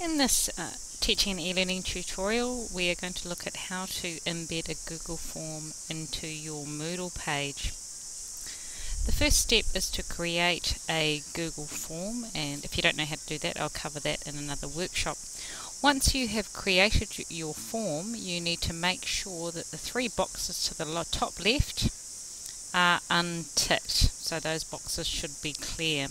In this uh, teaching and e-learning tutorial we are going to look at how to embed a Google form into your Moodle page. The first step is to create a Google form and if you don't know how to do that I'll cover that in another workshop. Once you have created your form you need to make sure that the three boxes to the top left are unticked so those boxes should be clear.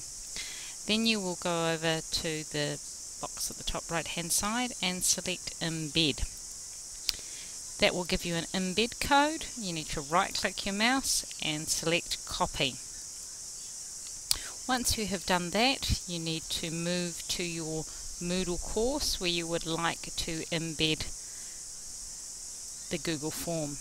Then you will go over to the box at the top right hand side and select embed. That will give you an embed code. You need to right click your mouse and select copy. Once you have done that you need to move to your Moodle course where you would like to embed the Google form.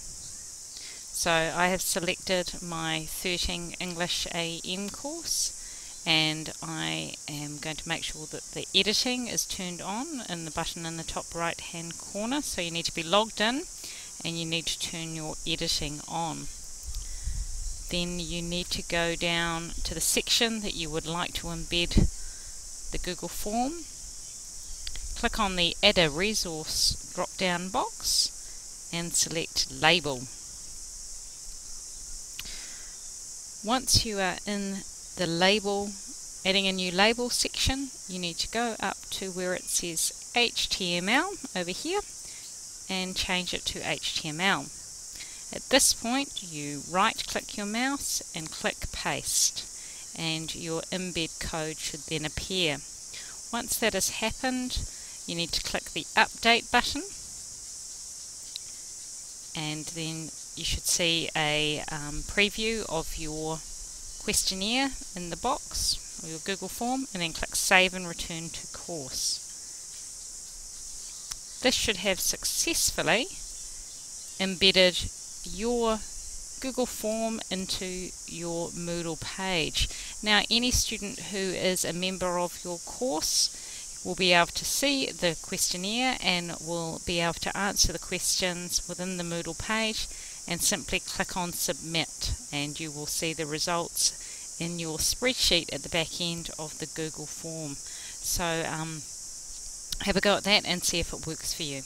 So I have selected my 13 English AM course and I am going to make sure that the editing is turned on in the button in the top right hand corner. So you need to be logged in and you need to turn your editing on. Then you need to go down to the section that you would like to embed the Google form. Click on the add a resource drop down box and select label. Once you are in the label, adding a new label section, you need to go up to where it says HTML over here and change it to HTML. At this point you right click your mouse and click paste and your embed code should then appear. Once that has happened you need to click the update button and then you should see a um, preview of your questionnaire in the box or your Google form and then click Save and Return to Course. This should have successfully embedded your Google form into your Moodle page. Now any student who is a member of your course will be able to see the questionnaire and will be able to answer the questions within the Moodle page and simply click on submit and you will see the results in your spreadsheet at the back end of the Google form. So um, have a go at that and see if it works for you.